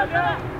Olha!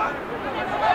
Come